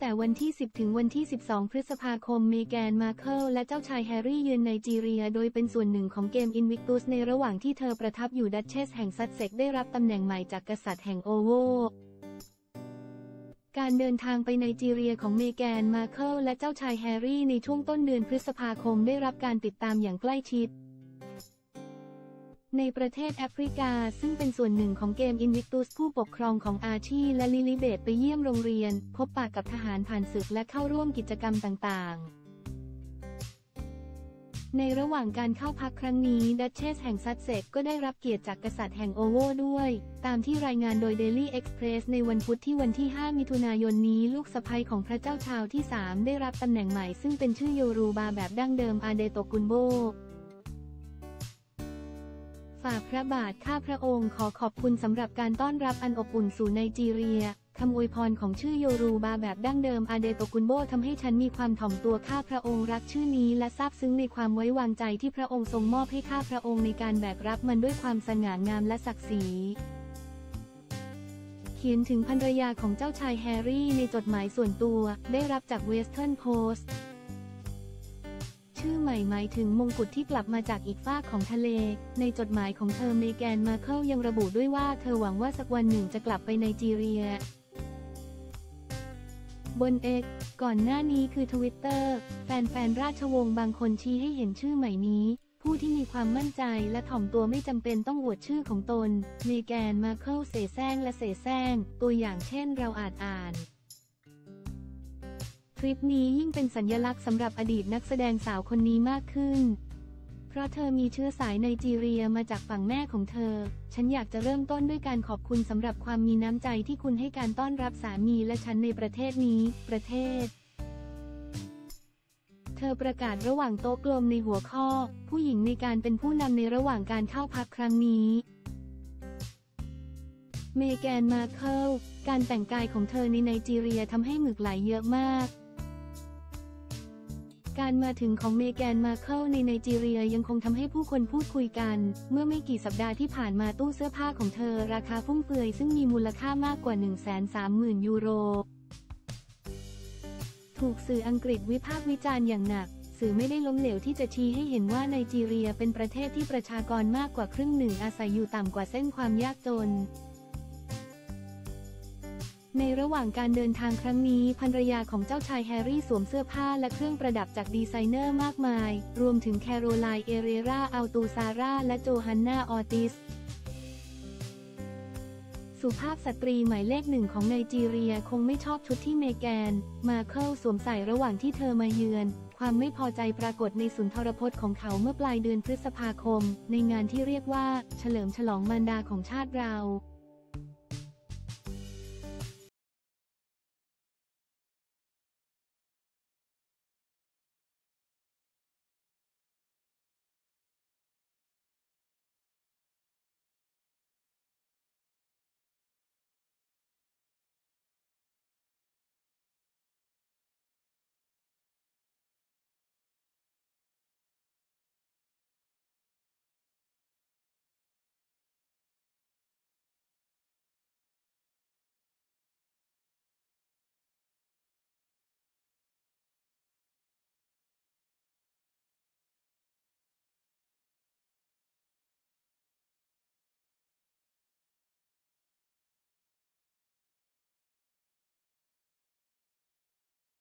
แต่วันที่ 10 ถึงวันที่ 12 พฤษภาคม เมแกน มาร์เคิลและเจ้าชายแฮร์รี่เยือนไนจีเรีย โดยเป็นส่วนหนึ่งของเกมอินวิกตุสในระหว่างที่เธอประทับอยู่ดัชเชสแห่งซัสเซกซ์ได้รับตำแหน่งใหม่จากกษัตริย์แห่งอิโวการเดินทางไปไนจีเรียของเมแกน มาร์เคิลและเจ้าชายแฮร์รี่ในช่วงต้นเดือนพฤษภาคมได้รับการติดตามอย่างใกล้ชิด ในประเทศแอฟริกาซึ่งเป็นส่วนหนึ่งของเกมอินวิกตุสผู้ปกครองของอาร์ชีและลิลิเบตไปเยี่ยมโรงเรียน พบปะกับทหารผ่านศึกและเข้าร่วมกิจกรรมต่างๆในระหว่างการเข้าพักครั้งนี้ ดัชเชสแห่งซัตเซกก็ได้รับเกียรติจากกษัตริย์แห่งโอโวด้วย ตามที่รายงานโดย Daily Express ในวันพุธที่วันที่ 5 มิถุนายนนี้ ลูกสะใภ้ของพระเจ้าชาวที่ 3 ได้รับตำแหน่งใหม่ซึ่งเป็นชื่อโยรูบาแบบดั้งเดิมอาเดโตกุนโบ ฝ่าพระบาทข้าพระองค์ขอขอบคุณสำหรับการต้อนรับอันอบอุ่นสู่ไนจีเรียคำอวยพรของชื่อโยรูบาแบบดั้งเดิมอาเดโตกุนโบทำให้ฉันมีความถ่อมตัวข้าพระองค์รักชื่อนี้และซาบซึ้งในความไว้วางใจที่พระองค์ทรงมอบให้ข้าพระองค์ในการแบกรับมันด้วยความสง่างามและศักดิ์ศรีเขียนถึงภรรยาของเจ้าชายแฮร์รี่ในจดหมายส่วนตัว ได้รับจากเวสเทิร์นโพสต์ ใหม่หมายถึงมงกุฎที่กลับมาจากอีกฟากของทะเล ในจดหมายของเธอเมแกนมาร์เคิลยังระบุด้วยว่าเธอหวังว่าสักวันหนึ่งจะกลับไปไนจีเรีย บน X ก่อนหน้านี้คือทวิตเตอร์แฟนๆ ราชวงศ์บางคนชี้ให้เห็นชื่อใหม่นี้ ผู้ที่มีความมั่นใจและถ่อมตัวไม่จำเป็นต้องอวดชื่อของตน เมแกนมาร์เคิลเสแสร้งและเสแสร้งตัวอย่างเช่นเราอาจอ่าน ทริปนี้ยิ่งเป็นสัญลักษณ์สำหรับอดีตนักแสดงสาวคนนี้มากขึ้น เพราะเธอมีเชื้อสายไนจีเรียมาจากฝั่งแม่ของเธอ ฉันอยากจะเริ่มต้นด้วยการขอบคุณสำหรับความมีน้ำใจที่คุณให้การต้อนรับสามีและฉันในประเทศนี้ ประเทศ เธอประกาศระหว่างโต๊ะกลมในหัวข้อ ผู้หญิงในการเป็นผู้นำในระหว่างการเข้าพักครั้งนี้เมแกนมาเคิล การแต่งกายของเธอในไนจีเรียทำให้หมึกไหลเยอะมาก การมาถึงของเมแกนมาเคิลในไนจีเรียยังคงทำให้ผู้คนพูดคุยกัน เมื่อไม่กี่สัปดาห์ที่ผ่านมาตู้เสื้อผ้าของเธอราคาฟุ่มเฟือยซึ่งมีมูลค่ามากกว่า 130,000 ยูโร ถูกสื่ออังกฤษวิพากษ์วิจารณ์อย่างหนัก สื่อไม่ได้ล้มเหลวที่จะชี้ให้เห็นว่าไนจีเรียเป็นประเทศที่ประชากรมากกว่าครึ่งหนึ่งอาศัยอยู่ต่ำกว่าเส้นความยากจน ในระหว่างการเดินทางครั้งนี้ภรรยาของเจ้าชายแฮร์รี่สวมเสื้อผ้าและเครื่องประดับจากดีไซเนอร์มากมาย รวมถึง Carolina Herrera Altuzarra และ Johanna Ortiz สุภาพสตรีหมายเลขหนึ่งของไนจีเรียคงไม่ชอบชุดที่เมแกน มาเคิลสวมใส่ระหว่างที่เธอมาเยือน ความไม่พอใจปรากฏในสุนทรพจน์ของเขาเมื่อปลายเดือนพฤษภาคม ในงานที่เรียกว่า เฉลิมฉลองมารดาของชาติเรา